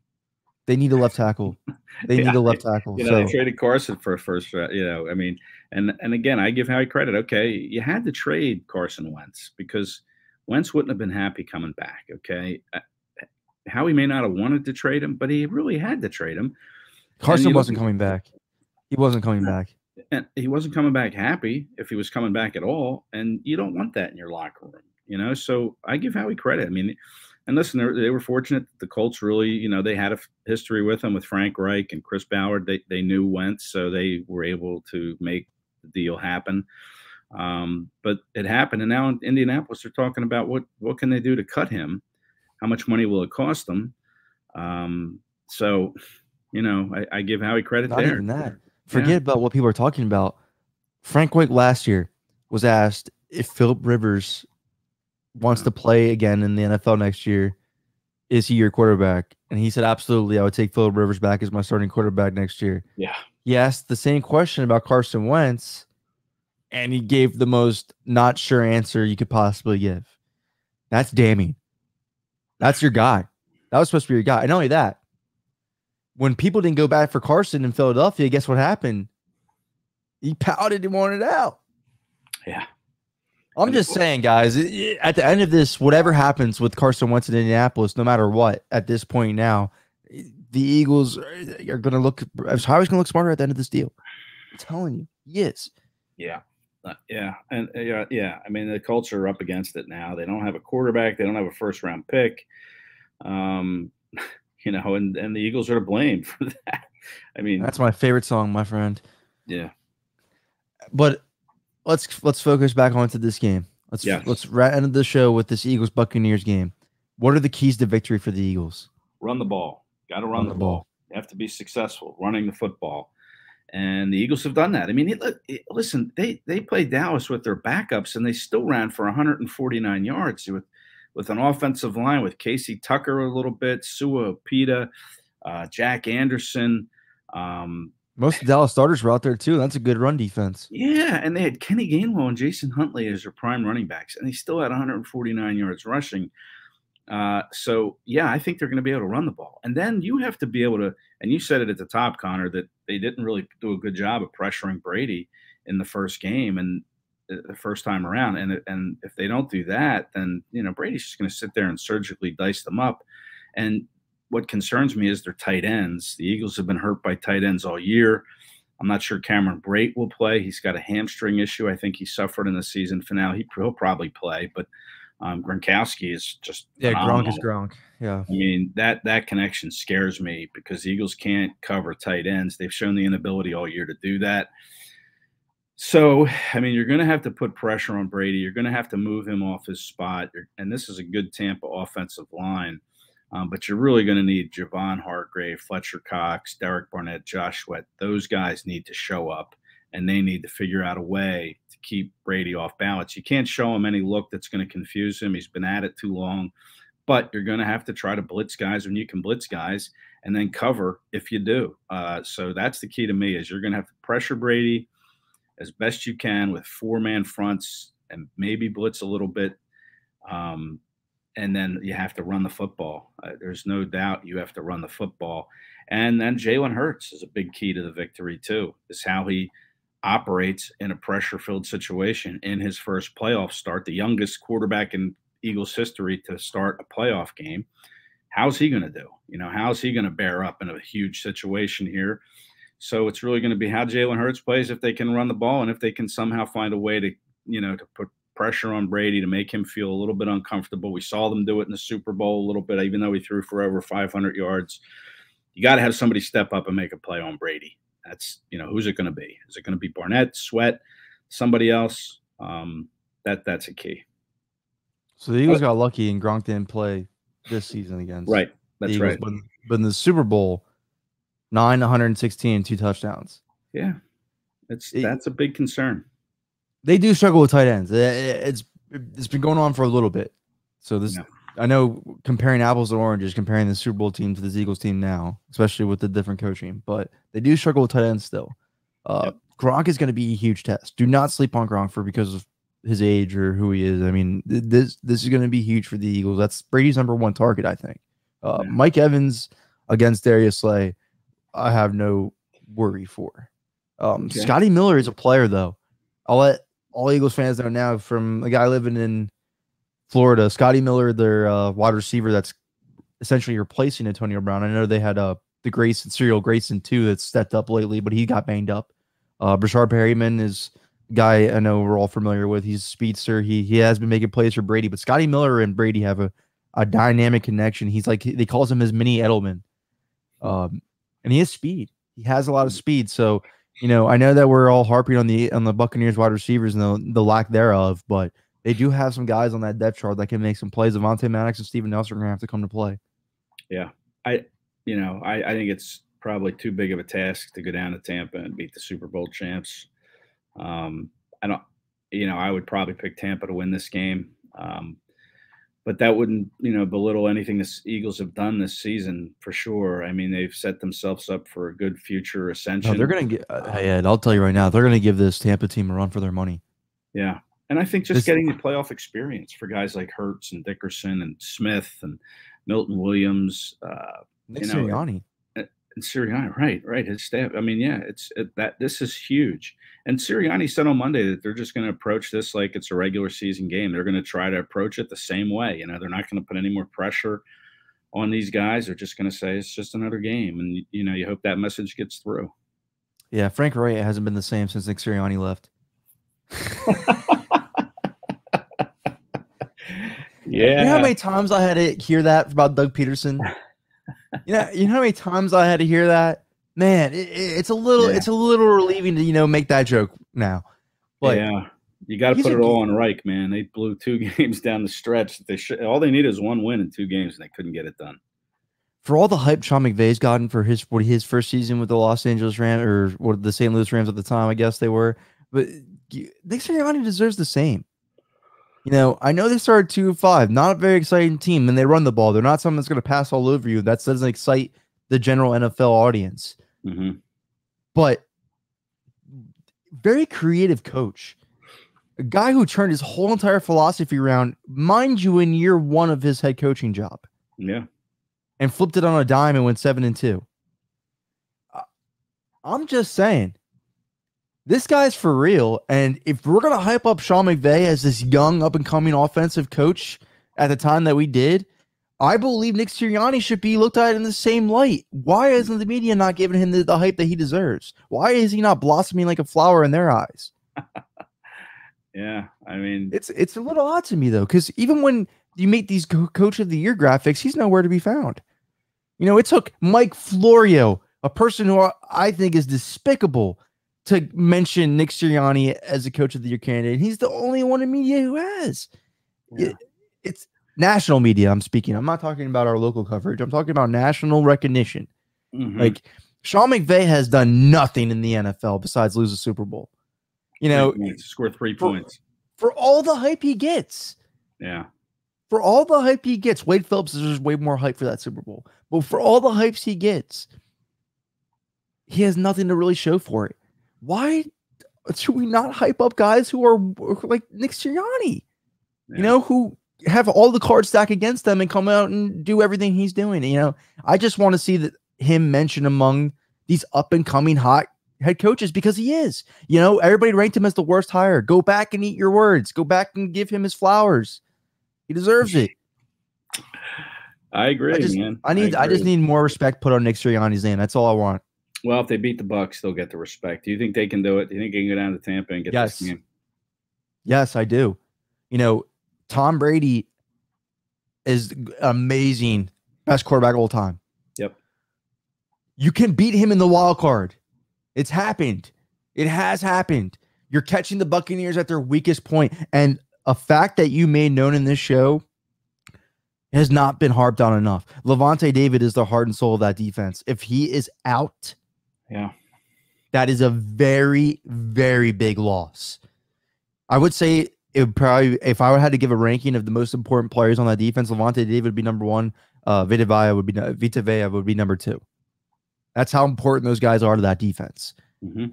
They need a left tackle. They Yeah, need a left tackle. You know, so they traded Carson for a first round. You know, I mean, and and again, I give Howie credit. Okay, you had to trade Carson Wentz because Wentz wouldn't have been happy coming back. Okay, Uh, Howie may not have wanted to trade him, but he really had to trade him. Carson wasn't at- coming back. He wasn't coming back. and he wasn't coming back happy if he was coming back at all. And you don't want that in your locker room, you know. So I give Howie credit. I mean, and listen, they, they were fortunate. The Colts really, you know, they had a f- history with him with Frank Reich and Chris Ballard. They they knew Wentz, so they were able to make the deal happen. Um, but it happened, and now in Indianapolis, they're talking about what what can they do to cut him? How much money will it cost them? Um, so, you know, I, I give Howie credit Not there. even that. Yeah. Forget about what people are talking about. Frank Reich last year was asked if Philip Rivers wants to play again in the NFL next year. Is he your quarterback? And he said, absolutely. I would take Philip Rivers back as my starting quarterback next year. Yeah. He asked the same question about Carson Wentz, and he gave the most not sure answer you could possibly give. That's damning. That's your guy. That was supposed to be your guy. And not only that, when people didn't go back for Carson in Philadelphia, guess what happened? He pouted and wanted out. Yeah. I'm just saying, guys, at the end of this, whatever happens with Carson Wentz in Indianapolis, no matter what, at this point now, the Eagles are, going to look, Howie's going to look smarter at the end of this deal. I'm telling you, yes. Yeah. Uh, yeah. And uh, yeah, yeah. I mean, the Colts are up against it now. They don't have a quarterback. They don't have a first round pick. Um, you know, and, and the Eagles are to blame for that. I mean, That's my favorite song, my friend. yeah. But let's let's focus back onto this game. Let's let's right end the show with this Eagles Buccaneers game. What are the keys to victory for the Eagles? Run the ball. Got to run, Run the ball. ball. You have to be successful running the football. And the Eagles have done that. I mean, it, look, it- listen, they they played Dallas with their backups, and they still ran for 149 yards with with an offensive line with Casey Tucker a little bit, Sua Opeta, uh, Jack Anderson. Um, Most of the Dallas starters were out there too. That's a good run defense. yeah, and they had Kenny Gainwell and Jason Huntley as their prime running backs, and they still had 149 yards rushing. Uh, so yeah, I think they're going to be able to run the ball, and then you have to be able to. And you said it at the top, Conor, that they didn't really do a good job of pressuring Brady in the first game and the the first time around. And and if they don't do that, then you know Brady's just going to sit there and surgically dice them up. And what concerns me is their tight ends. The Eagles have been hurt by tight ends all year. I'm not sure Cameron Brate will play. He's got a hamstring issue. I think he suffered in the season finale. He, he'll probably play, but um, Gronkowski is just Yeah, Gronk is phenomenal. Gronk. Yeah. I mean that that connection scares me because the Eagles can't cover tight ends. They've shown the inability all year to do that. So, I mean, you're going to have to put pressure on Brady. You're going to have to move him off his spot. And this is a good Tampa offensive line, um, but you're really going to need Javon Hargrave, Fletcher Cox, Derek Barnett, Josh Sweat. Those guys need to show up, and they need to figure out a way to keep Brady off balance. You can't show him any look that's going to confuse him. He's been at it too long but you're going to have to try to blitz guys when you can blitz guys and then cover if you do. Uh, so that's the key to me is you're going to have to pressure Brady as best you can with four man fronts and maybe blitz a little bit. Um, and then you have to run the football. Uh, there's no doubt you have to run the football. And then Jalen Hurts is a big key to the victory too. Is how he operates in a pressure filled situation in his first playoff start, the youngest quarterback in Eagles history to start a playoff game. How's he going to do? You know, how's he going to bear up in a huge situation here? So it's really going to be how Jalen Hurts plays if they can run the ball and if they can somehow find a way to, you know, to put pressure on Brady to make him feel a little bit uncomfortable. We saw them do it in the Super Bowl a little bit, even though he threw for over 500 yards. You got to have somebody step up and make a play on Brady. That's, you know, who's it going to be? Is it going to be Barnett, Sweat, somebody else? Um, that that's a key. So the Eagles got lucky and Gronk didn't play this season against Right. That's Eagles, right. But, but in the Super Bowl, nine 116, two touchdowns. Yeah. It's It- that's a big concern. They do struggle with tight ends. It- it- It's it's been going on for a little bit. So this Yeah. I know comparing apples and oranges, comparing the Super Bowl team to this Eagles team now, especially with the different coaching, but they do struggle with tight ends still. Uh, Yep. Gronk is going to be a huge test. Do not sleep on Gronk for because of his age or who he is. I mean, th- this this is going to be huge for the Eagles. That's Brady's number one target, I think. Uh, Yeah. Mike Evans against Darius Slay, I have no worry for. Um, Okay. Scotty Miller is a player, though. I'll let all Eagles fans know now from a guy living in Florida, Scotty Miller, their uh, wide receiver that's essentially replacing Antonio Brown. I know they had uh, the Grayson, Cyril Grayson too, that's stepped up lately, but he got banged up. Uh, Breshad Perriman is a guy I know we're all familiar with. He's a speedster. He he has been making plays for Brady, but Scotty Miller and Brady have a, a dynamic connection. He's like they calls him his mini Edelman, um, and he has speed. He has a lot of speed. So you know, I know that we're all harping on the on the Buccaneers wide receivers and the, the lack thereof, but they do have some guys on that depth chart that can make some plays. Avonte Maddox and Steven Nelson are gonna have to come to play. Yeah, I, you know, I, I think it's probably too big of a task to go down to Tampa and beat the Super Bowl champs. Um, I don't, you know, I would probably pick Tampa to win this game, um, but that wouldn't, you know, belittle anything the Eagles have done this season for sure. I mean, they've set themselves up for a good future ascension. No, they're gonna get. Uh, Ed, I'll tell you right now, they're gonna give this Tampa team a run for their money. Yeah. And I think just This- getting the playoff experience for guys like Hurts and Dickerson and Smith and Milton Williams, uh, Nick You know, Sirianni. And Sirianni, right, right, his staff. I mean, yeah, it's it, that this is huge. And Sirianni said on Monday that they're just going to approach this like it's a regular season game. They're going to try to approach it the same way. You know, they're not going to put any more pressure on these guys. They're just going to say it's just another game, and you know, you hope that message gets through. Yeah, Frank Reich hasn't been the same since Nick Sirianni left. Yeah, You know how many times I had to hear that about Doug Pederson? you know, you know how many times I had to hear that? Man, it, it- it's a little, Yeah. it's a little relieving to you know make that joke now. But yeah, you got to put it all on Reich, man. They blew two games down the stretch. They should, all they need is one win in two games, and they couldn't get it done. for all the hype Sean McVay's gotten for his what his first season with the Los Angeles Rams or what the St. Louis Rams at the time, I guess they were. But Nick Sirianni deserves the same. You know, I know they started two five, not a very exciting team, and they run the ball. They're not something that's going to pass all over you. That doesn't excite the general NFL audience. hmm But very creative coach, a guy who turned his whole entire philosophy around, mind you, in year one of his head coaching job Yeah, and flipped it on a dime and went seven and two. I'm just saying, this guy's for real. And if we're gonna hype up Sean McVay as this young up and coming offensive coach at the time that we did, I believe Nick Sirianni should be looked at in the same light. Why isn't the media not giving him the, the hype that he deserves? Why is he not blossoming like a flower in their eyes? yeah. I mean, It's it's a little odd to me though, because even when you make these co- coach of the year graphics, he's nowhere to be found. You know, it took Mike Florio, a person who I- I think is despicable, to mention Nick Sirianni as a coach of the year candidate. He's the only one in media who has. yeah. It- it's national media. I'm speaking. I'm not talking about our local coverage. I'm talking about national recognition. Mhm. Like Sean McVay has done nothing in the NFL besides lose a Super Bowl. You know, score three points. for all the hype he gets. Yeah, for all the hype he gets, Wade Phillips deserves way more hype for that Super Bowl. But for all the hypes he gets, he has nothing to really show for it. Why should we not hype up guys who are like Nick Sirianni? yeah. You know, who have all the cards stacked against them and come out and do everything he's doing. You know, I just want to see that him mentioned among these up and coming hot head coaches because he is. You know, everybody ranked him as the worst hire. Go back and eat your words. Go back and give him his flowers. He deserves it. I agree, I just, man. I need, I, just need more respect put on Nick Sirianni's name. That's all I want. Well, if they beat the Bucks, they'll get the respect. Do you think they can do it? Do you think they can go down to Tampa and get Yes. this game? Yes, I do. You know, Tom Brady is amazing, best quarterback of all time. Yep. You can beat him in the wild card. It's happened. It has happened. You're catching the Buccaneers at their weakest point, and a fact that you made known in this show has not been harped on enough. Lavonte David is the heart and soul of that defense. If he is out, Yeah. that is a very, very big loss. I would say it would probably, if I would had to give a ranking of the most important players on that defense, Lavonte David would be number one. Uh, Vita Vea would be Vita Vea would be number two. That's how important those guys are to that defense. hmm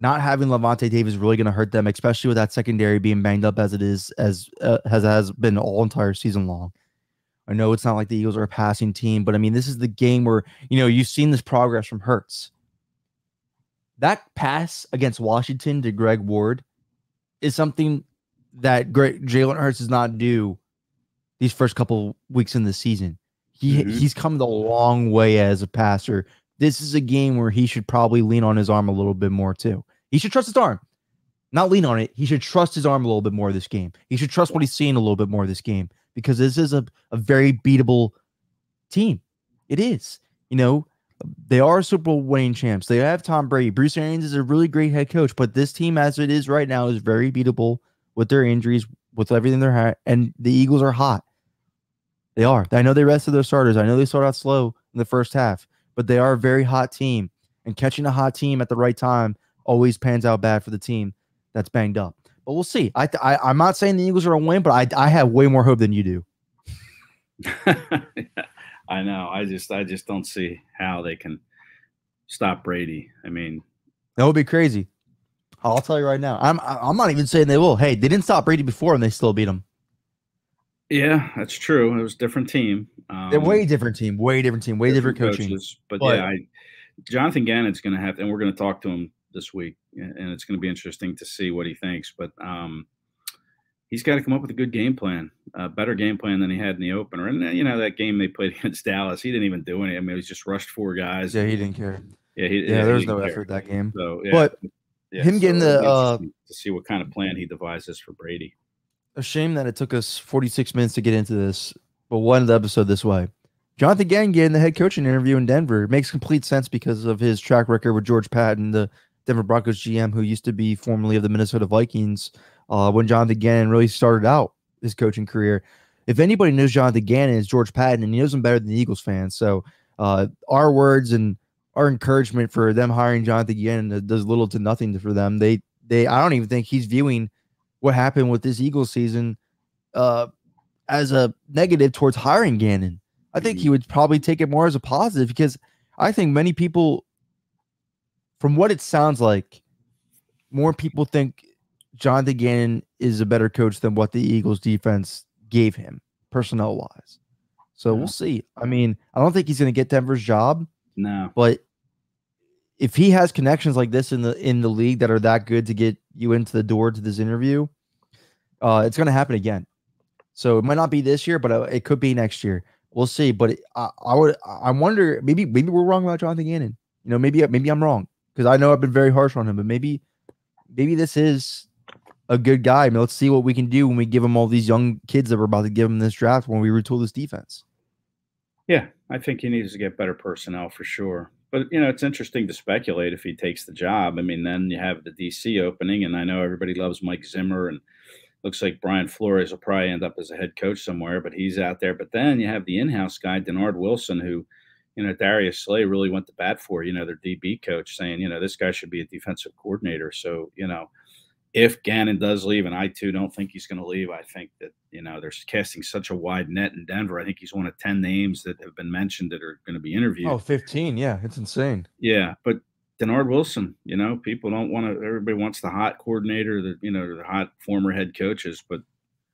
not having Lavonte Davis really going to hurt them, especially with that secondary being banged up as it is, as uh, has has been all entire season long. I know it's not like the Eagles are a passing team, but I mean, this is the game where you know you've seen this progress from Hurts. That pass against Washington to Greg Ward is something that great Jalen Hurts does not do these first couple weeks in the season. He mm-hmm. he's come a long way as a passer. This is a game where he should probably lean on his arm a little bit more too. He should trust his arm, not lean on it. He should trust his arm a little bit more this game. He should trust what he's seeing a little bit more this game because this is a, a very beatable team. It is. You know, they are Super Bowl winning champs. They have Tom Brady. Bruce Arians is a really great head coach, but this team, as it is right now, is very beatable with their injuries, with everything they're ha- and the Eagles are hot. They are. I know they rested their starters. I know they started out slow in the first half, but they are a very hot team. And catching a hot team at the right time always pans out bad for the team that's banged up. But we'll see. I, I am not saying the Eagles are a win, but I I have way more hope than you do. I know. I just I just don't see how they can stop Brady. I mean, that would be crazy. I'll tell you right now. I'm I'm not even saying they will. Hey, they didn't stop Brady before and they still beat him. Yeah, that's true. It was a different team. Um, They're way different team, way different team, way different, different coaching. Coaches, but, but, yeah, I, Jonathan Gannon's going to have, and we're going to talk to him this week, and it's going to be interesting to see what he thinks. But um, he's got to come up with a good game plan, a better game plan than he had in the opener. And you know that game they played against Dallas, he didn't even do anything. I mean, he was just rushed four guys. Yeah, he didn't care. Yeah, he, yeah, there was no care. effort that game. So, yeah. but yeah, him so getting the uh, to see what kind of plan he devises for Brady a shame that it took us 46 minutes to get into this, but one the episode this way. Jonathan Gannon getting the head coaching interview in Denver it makes complete sense because of his track record with George Paton, the Denver Broncos GM, who used to be formerly of the Minnesota Vikings. Uh, when Jonathan Gannon really started out his coaching career, if anybody knows Jonathan Gannon, is George Paton, and he knows him better than the Eagles fans. So uh, our words and our encouragement for them hiring Jonathan Gannon does little to nothing for them. They they I don't even think he's viewing what happened with this Eagles season uh, as a negative towards hiring Gannon. I think he would probably take it more as a positive because I think many people, from what it sounds like, more people think Jonathan Gannon is a better coach than what the Eagles defense gave him personnel wise. So we'll see. I mean, I don't think he's going to get Denver's job. No. But if he has connections like this in the in the league that are that good to get you into the door to this interview, uh, it's going to happen again. So it might not be this year, but uh, it could be next year. We'll see. But it, I, I would, I wonder, maybe, maybe we're wrong about Jonathan Gannon. You know, maybe, maybe I'm wrong because I know I've been very harsh on him, but maybe, maybe this is a good guy. I mean, let's see what we can do when we give him all these young kids that we're about to give him this draft when we retool this defense. Yeah, I think he needs to get better personnel for sure. But you know, it's interesting to speculate if he takes the job. I mean, then you have the DC opening, and I know everybody loves Mike Zimmer, and looks like Brian Flores will probably end up as a head coach somewhere, but he's out there. But then you have the in-house guy, Dennard Wilson, who, you know, Darius Slay really went to bat for. You know, their DB coach saying, you know, this guy should be a defensive coordinator. So you know, if Gannon does leave, and I too don't think he's going to leave, I think that you know they're casting such a wide net in Denver. I think he's one of ten names that have been mentioned that are going to be interviewed. Oh, 15. Yeah, it's insane. Yeah, but Dennard Wilson, you know, people don't want to. Everybody wants the hot coordinator, the you know the hot former head coaches, but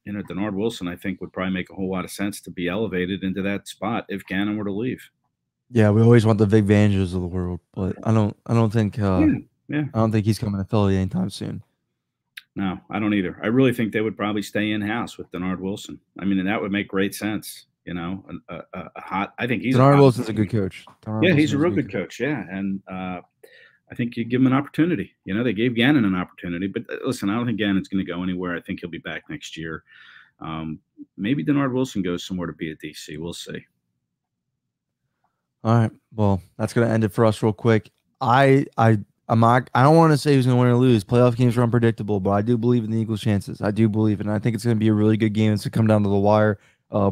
you know Dennard Wilson, I think would probably make a whole lot of sense to be elevated into that spot if Gannon were to leave. Yeah, we always want the big Fangio's of the world, but I don't. I don't think. Uh, yeah, yeah. I don't think he's coming to Philly anytime soon. No, I don't either. I really think they would probably stay in house with Dennard Wilson. I mean, and that would make great sense. You know, a, a, a hot. I think he's Dennard Wilson's a good coach. Dennard yeah, Wilson's he's a real good coach. coach. Yeah, and uh, I think you give him an opportunity. You know, they gave Gannon an opportunity, but uh, listen, I don't think Gannon's going to go anywhere. I think he'll be back next year. Um, maybe Dennard Wilson goes somewhere to be at DC. We'll see. All right. Well, that's going to end it for us real quick. I I I'm not, I don't want to say who's going to win or lose. Playoff games are unpredictable, but I do believe in the Eagles' chances. I do believe. And I think it's going to be a really good game. It's going to come down to the wire. Uh,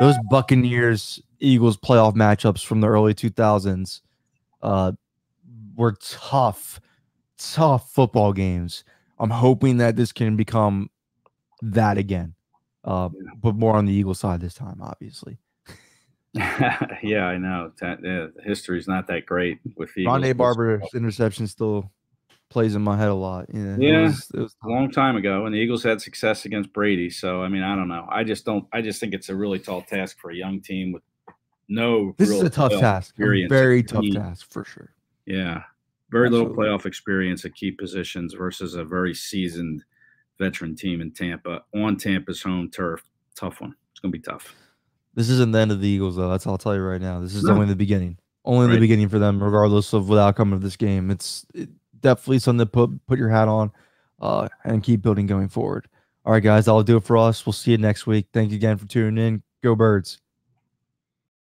those Buccaneers Eagles playoff matchups from the early 2000s uh, were tough, tough football games. I'm hoping that this can become that again, uh, but more on the Eagles side this time, obviously. yeah, I know. That, yeah, history's not that great with the Rondé Barber's interception still plays in my head a lot. You know, Yeah. it was, it was a long time ago, and the Eagles had success against Brady. So I mean, I don't know. I just don't. I just think it's a really tall task for a young team with no. this real is a tough task, a very tough key- task for sure. Yeah, very little playoff experience at key positions versus a very seasoned veteran team in Tampa on Tampa's home turf. Tough one. It's gonna be tough. This isn't the end of the Eagles, though. That's all I'll tell you right now. This is No. only the beginning. Only the beginning for them, regardless of what outcome of this game. It's it, definitely something to put put your hat on, uh, and keep building going forward. All right, guys, that'll do it for us. We'll see you next week. Thank you again for tuning in. Go Birds.